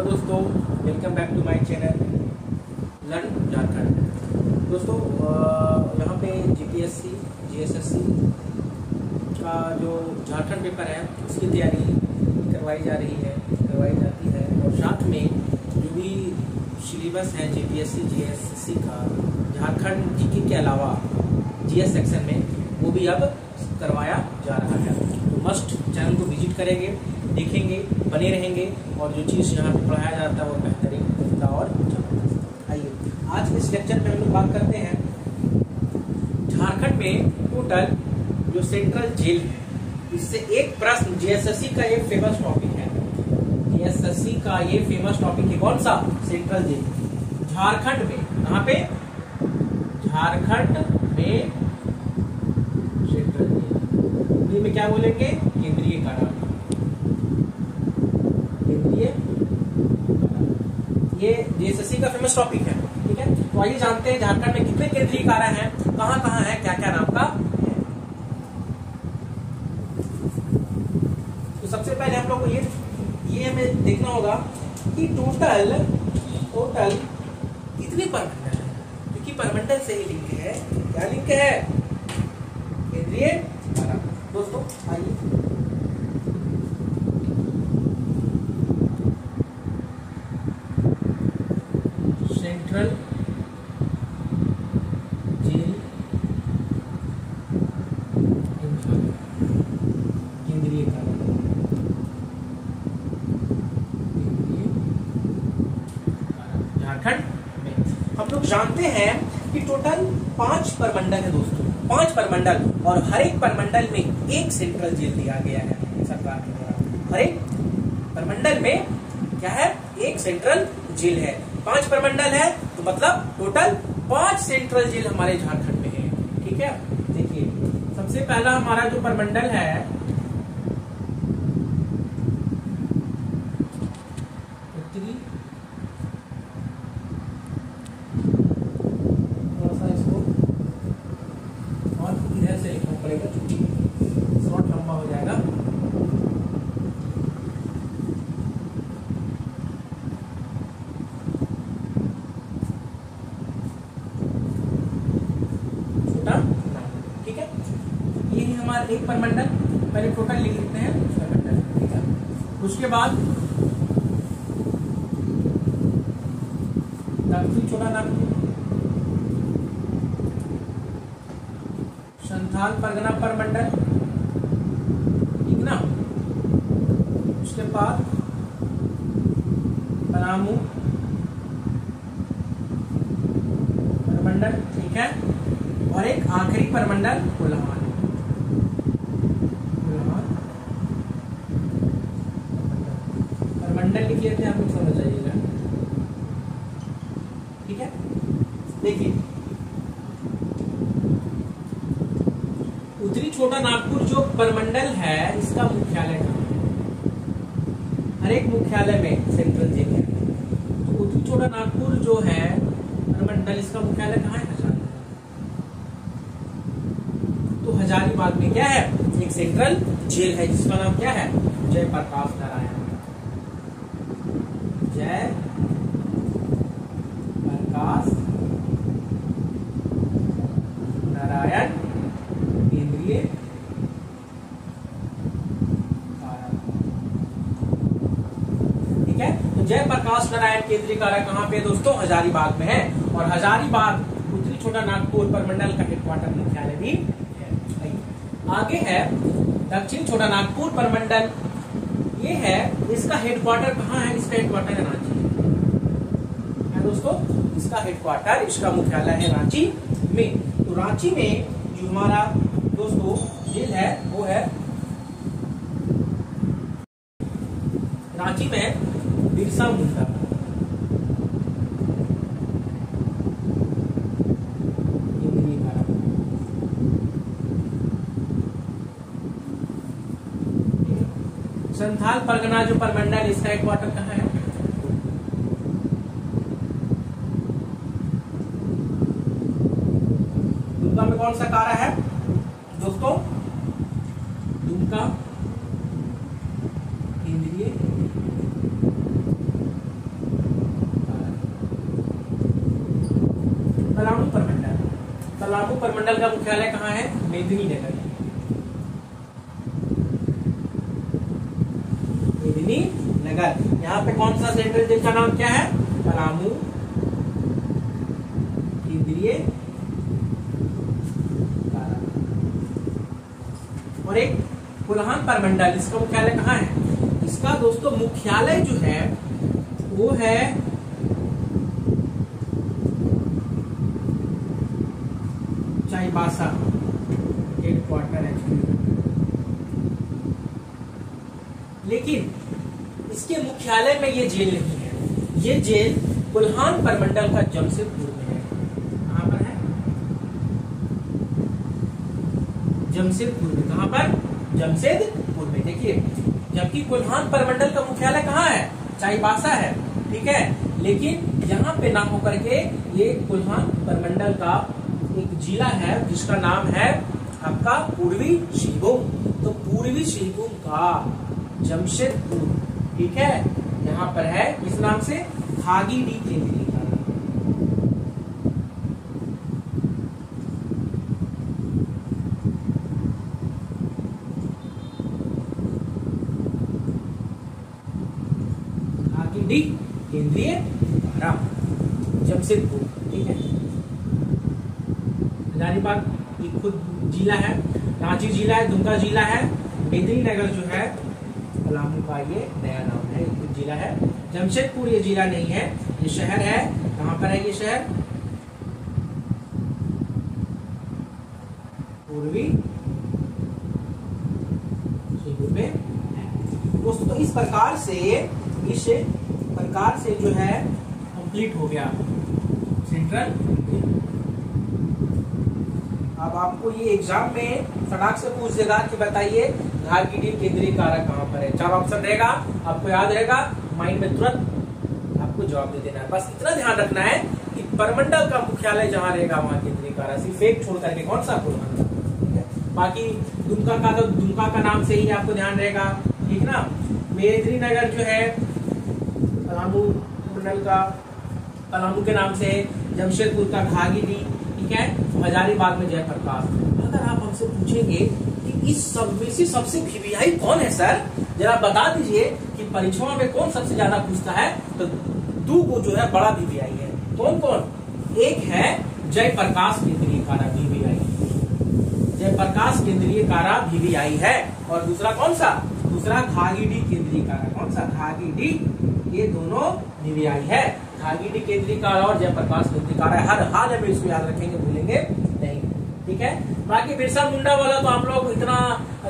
Hello दोस्तों welcome back to my channel learn Jharkhand दोस्तों यहाँ पे जीपीएससी जीएसएससी का जो झारखंड पेपर है, उसकी तैयारी करवाई जा रही है, करवाई जाती है। और साथ में जो भी सिलेबस है जीपीएससी जीएसएससी का झारखंड जीके के अलावा जीएस सेक्शन में, वो भी अब करवाया जा रहा है तो मस्ट चैनल को विज़िट करेंगे, देखेंगे, बने रहेंगे और जो चीज़ यहाँ पे पढ़ाया जाता है वो बेहतरीन होता और आइए, आज इस लेक्चर में हम लोग बात करते हैं झारखंड में टोटल जो सेंट्रल जेल है, इससे एक प्रश्न जीएसएससी का ये फ़ेमस टॉपिक है। जीएसएससी का ये फ़ेमस टॉपिक है कौन सा? सेंट्रल जेल झारखंड में, कहाँ पे? झारखंड में सेंट्रल जेल में क्या बोलेंगे? केंद्रीय कारागार। केंद्रीय कारागार। ये जीएसएससी का फ़ेमस टॉपिक है, ठीक है तो आइए जानते हैं झारखंड में कितने केंद्रीय कारा हैं, कहाँ कहाँ है क्या क्या नाम का है तो सबसे पहले हम लोग को ये ये हमें देखना होगा कि टोटल टोटल कितने परमंडल है क्योंकि परमंडल से ही लिंक है, क्या लिंक है केंद्रीय। दोस्तों, आइए सेंट्रल जेल केंद्रीय कारागार। झारखंड में। हम लोग जानते हैं कि टोटल पाँच परमंडल है दोस्तों। पाँच परमंडल और हर एक परमंडल में एक सेंट्रल जेल दिया गया है सरकार के द्वारा। हर एक परमंडल में क्या है? एक सेंट्रल जेल है। पाँच प्रमंडल है तो मतलब टोटल पाँच सेंट्रल जेल हमारे झारखंड में है। ठीक है? देखिए, सबसे पहला हमारा जो प्रमंडल है, उत्तरी। और इधर से लिखना पड़ेगा क्योंकि शॉर्ट लंबा हो जाएगा छोटा नाम ठीक है है हमारा एक परमंडल, पहले टोटल लिख लेते हैं। परमंडल ठीक है उसके बाद छोटा नागपुर। संथाल, परगना परमंडल। ठीक ना उसके बाद पलामू परमंडल, ठीक है? और एक आखिरी परमंडल कोल्हान परमंडल लिख लेते हैं आप लोग समझ जाइएगा ठीक है देखिए उत्तरी छोटा नागपुर जो परमंडल है, इसका मुख्यालय कहाँ है? हर एक मुख्यालय में, सेंट्रल जेल है। तो छोटा नागपुर जो है परमंडल इसका मुख्यालय कहाँ है? हजारीबाग। तो हजारीबाग में क्या है? एक सेंट्रल जेल है, जिसका नाम क्या है? जय प्रकाश नारायण जय प्रकाश नारायण केंद्रीय कारागार। ठीक है तो जय प्रकाश नारायण केंद्रीय कारा कहाँ पे दोस्तों? हजारीबाग में है। और हजारीबाग, उत्तरी छोटा नागपुर परमंडल का हेडक्वार्टर मुख्यालय भी है। आगे है दक्षिण छोटा नागपुर परमंडल ये है, इसका हेडक्वार्टर कहाँ है? इसका हेडक्वार्टर है रांची। है दोस्तों, इसका हेडक्वार्टर इसका मुख्यालय है रांची में। तो रांची में जो हमारा दोस्तों जेल है, वो है रांची में केंद्रीय कारागार। संथाल परगना जो परमंडल, इसका हेडक्वार्टर कहाँ है? दुमका में कौन सा कारा है? दोस्तों, दुमका केंद्रीय परमंडल का मुख्यालय कहाँ है? मेदिनीनगर मेदिनीनगर यहाँ पे कौन सा सेंट्रल जेल का नाम क्या है? पलामू केंद्रीय। और एक कुल्हान परमंडल, इसका मुख्यालय कहाँ है? इसका दोस्तों, मुख्यालय जो है, वो है चाईबासा हेडक्वार्टर एचक्यू लेकिन, इसके मुख्यालय में ये जेल नहीं है। ये जेल कुल्हान परमंडल का जमशेदपुर में है। कहाँ पर है? जमशेदपुर में। कहाँ पर? जमशेदपुर में। देखिए, जबकि कुल्हान परमंडल का मुख्यालय कहाँ है? चाईबासा है। ठीक है? लेकिन यहाँ पे ना होकर के ये कुल्हान परमंडल का एक जिला है, जिसका नाम है आपका पूर्वी सिंहभूम तो पूर्वी सिंहभूम का जमशेदपुर, ठीक है? यहाँ पर है, किस नाम से? खागी डी केंद्रीय डी केंद्रीय कारा जमशेदपुर, ठीक है? हजारीबाग ये खुद जिला है, रांची जिला है, दुमका जिला है मेदिनीनगर जो है पलामू का ये नया नाम है खुद जिला है। जमशेदपुर ये जिला नहीं है, ये शहर है, कहाँ पर है ये शहर? पूर्वी दोस्तों तो इस प्रकार से, इस प्रकार से जो है कंप्लीट हो गया सेंट्रल अब आपको ये एग्ज़ाम में सड़क से पूछ देगा कि बताइए घाघीडी केंद्रीय कारक कहाँ पर है? चार ऑप्शन रहेगा, आपको याद रहेगा, माइंड में तुरंत आपको जवाब दे देना है। बस इतना ध्यान रखना है कि परमंडल का मुख्यालय जहाँ रहेगा, वहाँ केंद्रीय कारक। सिर्फ़ एक छोड़ करके कौन सा पूर्वांचल बाकी दुमका का तो दुमका का नाम से ही आपको ध्यान रहेगा। ठीक ना? मेदरी नगर जो है, पलामू मंडल का, पलामू के नाम से जमशेदपुर का घागीडी ठीक है? हजारीबाग में जयप्रकाश। अगर आप हमसे पूछेंगे कि इस सब में से सबसे वीवीआई कौन है, सर? जरा बता दीजिए कि परीक्षाओं में कौन सबसे ज़्यादा पूछता है? तो दो को जो है, बड़ा वीवीआई है। कौन कौन? एक है जयप्रकाश केंद्रीय कारा वीवीआई जयप्रकाश केंद्रीय कारा वीवीआई है। और दूसरा कौन सा? दूसरा घागीडी केंद्रीय कारा। कौन सा? घागीडी ये दोनों वीवीआई है। घागीडी केंद्रीय कारा और जयप्रकाश केंद्रीय कारा हर हाल में इसको याद रखेंगे, भूलेंगे नहीं। ठीक है? बाकी बिरसा मुंडा वाला तो आप लोग इतना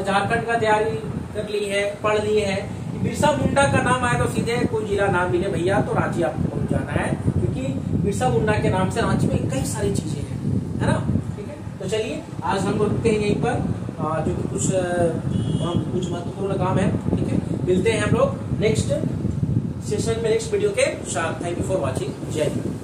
झारखंड का तैयारी कर ली है, पढ़ लिए है। बिरसा मुंडा का नाम आया तो सीधे कोई जिला नाम मिले भैया तो रांची आपको पहुँच जाना है, क्योंकि बिरसा मुंडा के नाम से रांची में कई सारी चीज़ें हैं, है ना? ठीक है? तो चलिए, आज हम रुकते हैं यहीं पर जो कि कुछ कुछ महत्वपूर्ण काम है। ठीक है? मिलते हैं हम लोग नेक्स्ट सेशन में नेक्स्ट वीडियो के साथ। थैंक यू फॉर वॉचिंग जय हिंद